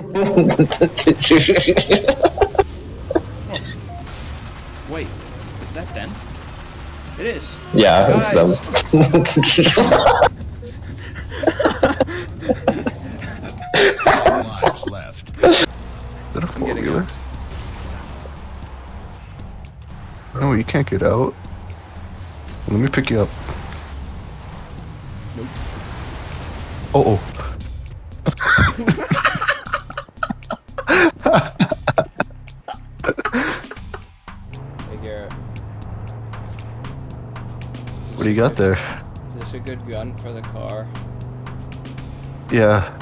Wait, is that them? It is. yeah, it's them. Lives left. Is that a I'm getting four-wheeler? No, you can't get out. Let me pick you up. Nope. Oh, what do you got there? Is this a good gun for the car? Yeah.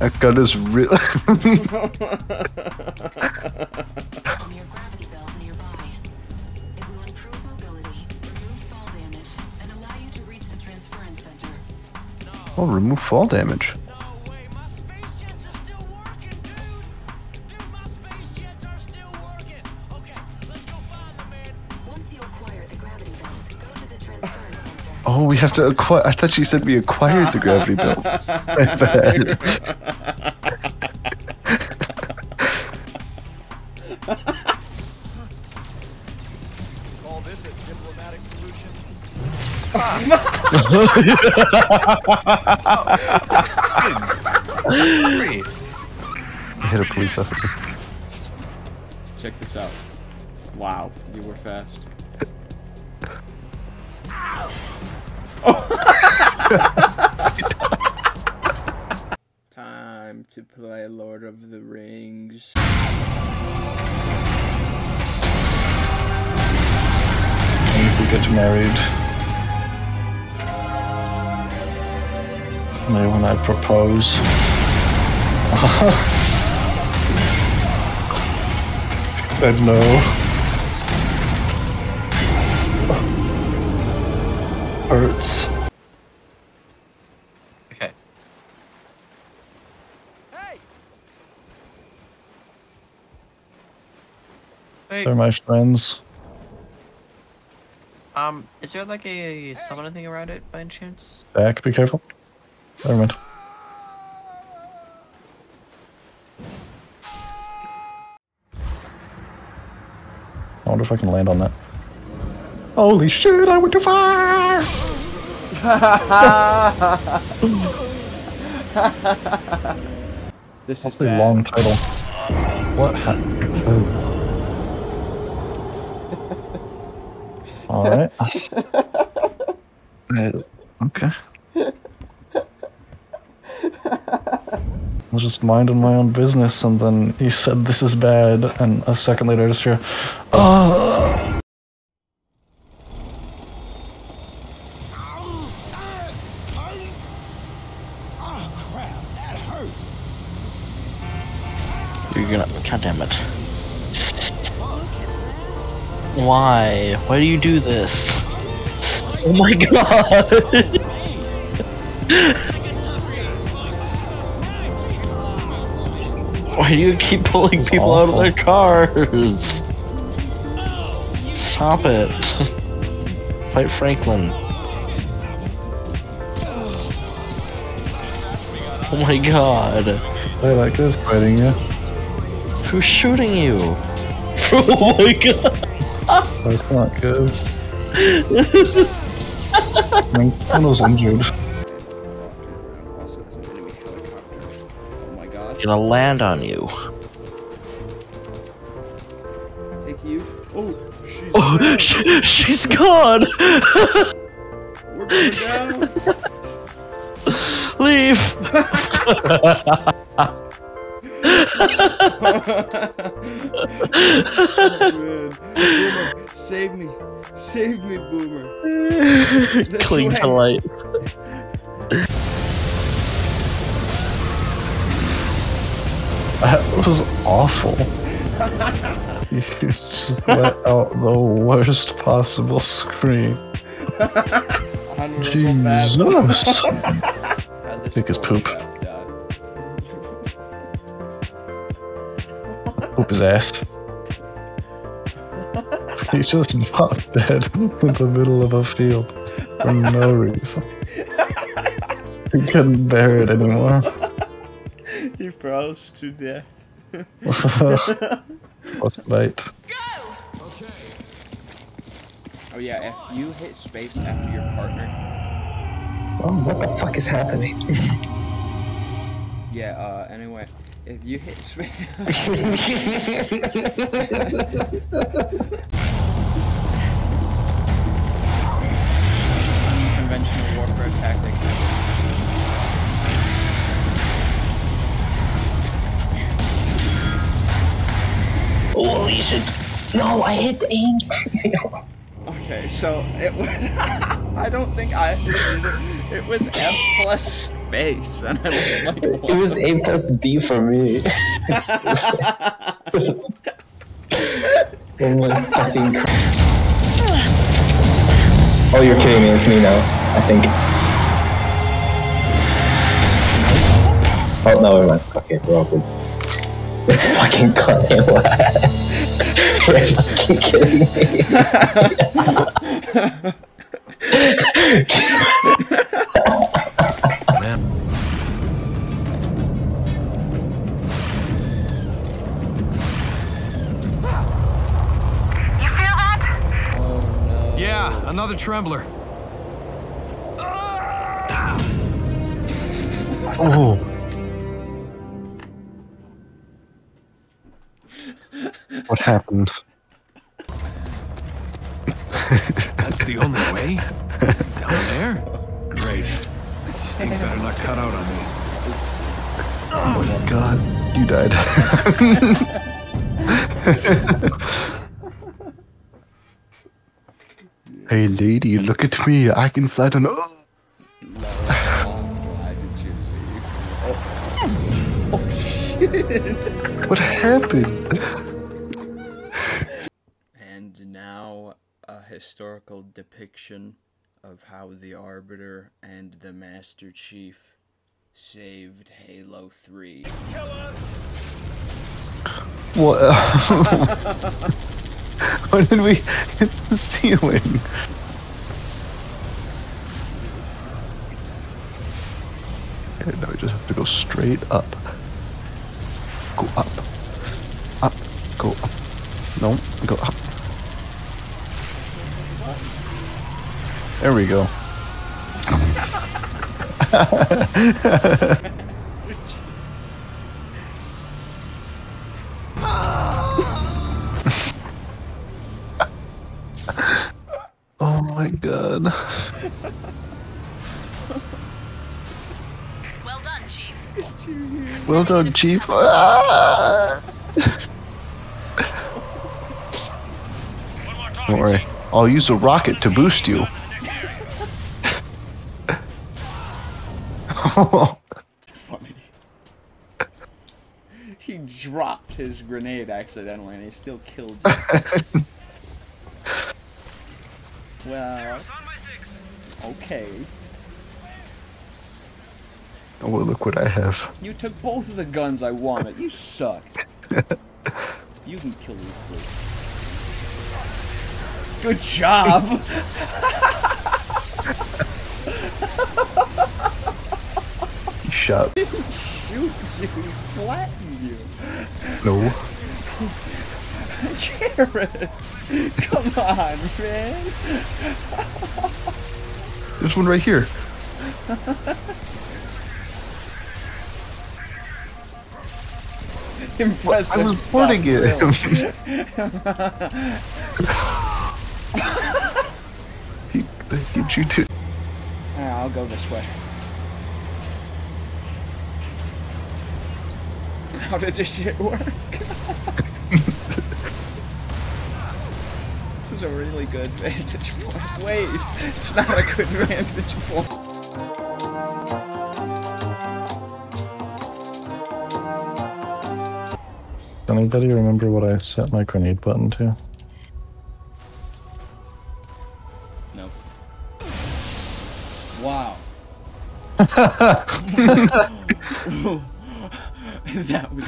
That gun is real. oh, remove fall nearby. Oh, we have to acquire. I thought you said we acquired the gravity belt. My bad. Call this a diplomatic solution. You hit a police officer. Check this out. Wow, you were fast. Time to play Lord of the Rings. And we get married. Maybe when I propose. Said no. Hurts. Wait, They're my friends. um, is there like a summon thing around it by any chance? Back, be careful. Never mind. I wonder if I can land on that. Holy shit, I went too far! This is Awfully bad. long title. What happened? Alright. Right, Okay. I was just minding my own business, and then he said this is bad, and a second later I just hear. Oh Why? Do you do this? Oh my god! Why do you keep pulling people out of their cars? Stop it. Fight Franklin. Oh my god. I like this fighting you. Who's shooting you? oh my god. That's not good. I mean, Kono's injured. Also, there's an enemy helicopter. Oh my god. Gonna land on you. Thank you. Oh, she's Oh, down. sh- she's gone! We're going down. Leave! Oh, man. Boomer, save me. Save me, Boomer. This Cling to light. That was awful. You just let out the worst possible scream. Jesus. Had this Think it's poop. chap. Poop his ass. He's just not dead in the middle of a field for no reason. He couldn't bear it anymore. he froze to death. What's bait? Oh yeah, if you hit space after your partner, Oh, what the fuck is happening? yeah. Uh, anyway, if you hit space, Holy shit. No, I hit the aim. Okay, so it was. I don't think I. It was F plus space, and I was like, it was A plus D for me. oh my fucking cr- Oh, you're kidding me. It's me now, I think. Oh, no, never mind. Okay, we're all good. It's fucking Connie. Eh? You're fucking kidding me. you feel that? Yeah, another trembler. Oh. What happened? That's the only way? Down there? Great. This thing better not cut out on me. Oh my god, you died. hey lady, look at me. I can fly down. Oh, Why did you leave? Oh, oh shit! what happened? Historical depiction of how the Arbiter and the Master Chief saved Halo 3. What? Why did we hit the ceiling? Okay, now we just have to go straight up. Go up. Up. Go up. No, go up. There we go. Oh my god. Well done, Chief. Well done, Chief. Ah! Don't worry. I'll use a rocket to boost you. Funny. he dropped his grenade accidentally and he still killed you. well, okay. oh, well, look what I have. You took both of the guns I wanted. You suck. you can kill me, please. Good job. Shot. Shoot you. You. No. Garrett. Come on, man. There's one right here. Impressive. I was porting it. he, he, you too. Ah, I'll go this way. How did this shit work? this is a really good vantage point. Wait, it's not a good vantage point. Does anybody remember what I set my grenade button to? No. Wow.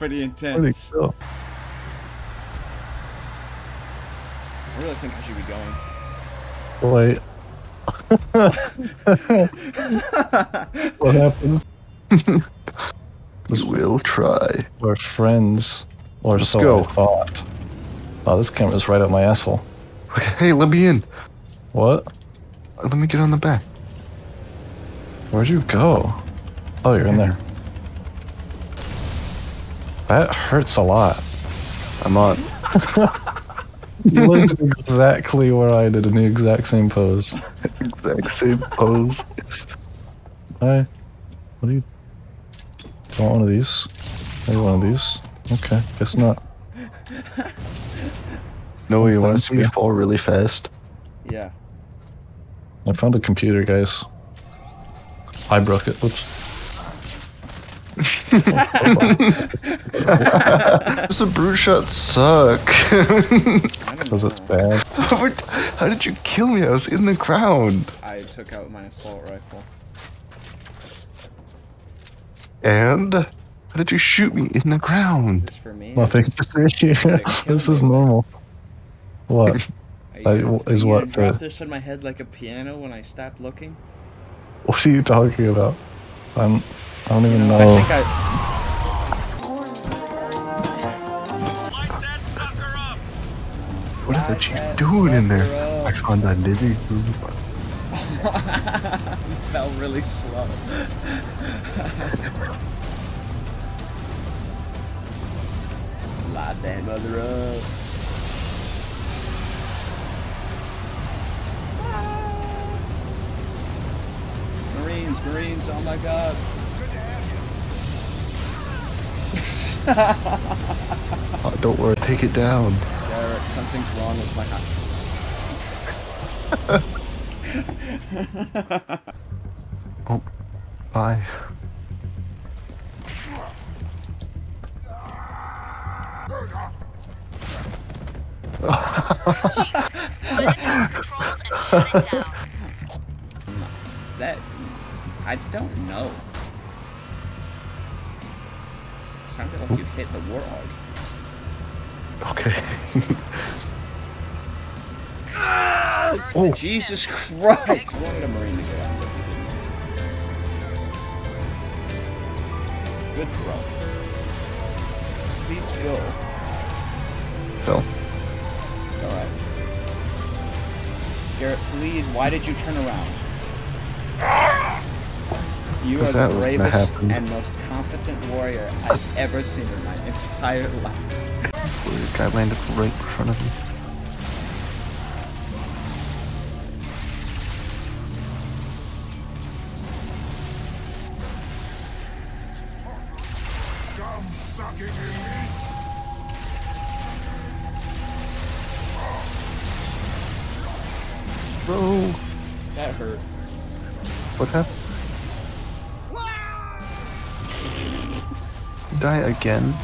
that was pretty Where'd it intense. I really think I should be going. Wait. what happens? We will try. We're friends, or Let's so go. I thought. Oh, this camera's right up my asshole. Hey, let me in. What? Let me get on the back. Where'd you go? Oh, you're in there. That hurts a lot. I'm on. You looked exactly where I did in the exact same pose. Exact same pose. Hi. What do you? You want one of these? Maybe one of these? Okay, guess not. No, you want to Thank see me fall really fast? Yeah. I found a computer, guys. I broke it. Whoops. Does a brute shot suck? Because it's bad. How did you kill me? I was in the ground. I took out my assault rifle. And how did you shoot me in the ground? This is for me. Nothing. this is normal. What is what? Are you I- is are what gonna the- this on my head like a piano when I stop looking? What are you talking about? I'm. I don't even You know, know. I think I. What is that chick doing in there? I found that living room. fell really slow. Light that mother up. Marines, Marines, oh my god. Oh, don't worry, take it down. Garrett, something's wrong with my house. Oh, bye. controls and shut down. That. I don't know. Sounded like you hit the warthog. Okay. Oh. Jesus Christ! I wanted a Marine to get out, but he didn't. Good throw. Please go. Phil. It's alright. Garrett, please, why did you turn around? You are the that was gonna bravest and most competent warrior I've ever seen in my entire life. The guy landed right in front of me. Die again?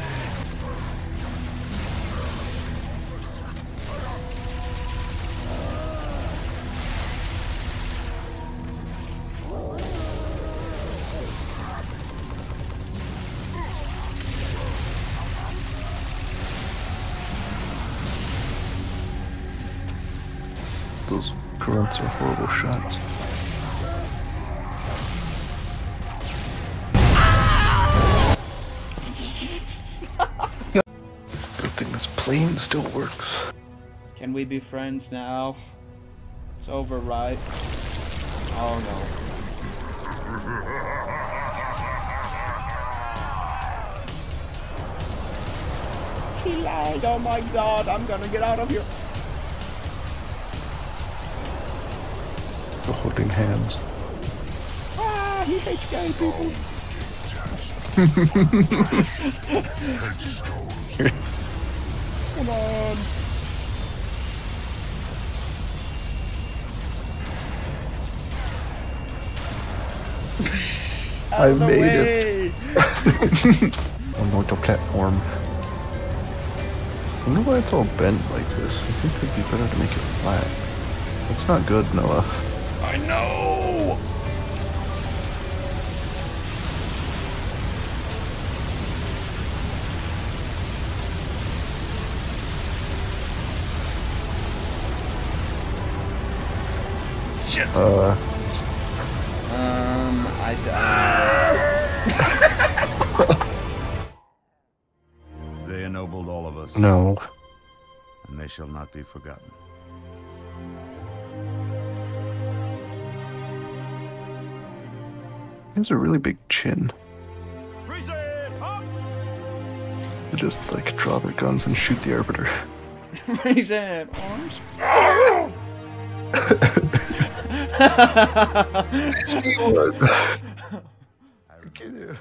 Thing plane still works. Can we be friends now? It's over, right? Oh no. He lied, oh my god, I'm gonna get out of here. We're holding hands. Ah, he hates gay people. Come on. Out I of the made way. it. On the platform. I wonder why it's all bent like this. I think it'd be better to make it flat. That's not good, Noah. I know. Shit. Uh, Um, I. They ennobled all of us. no. And they shall not be forgotten. He has a really big chin. They just like draw their guns and shoot the arbiter. Raise hand, arms. She was. Get him.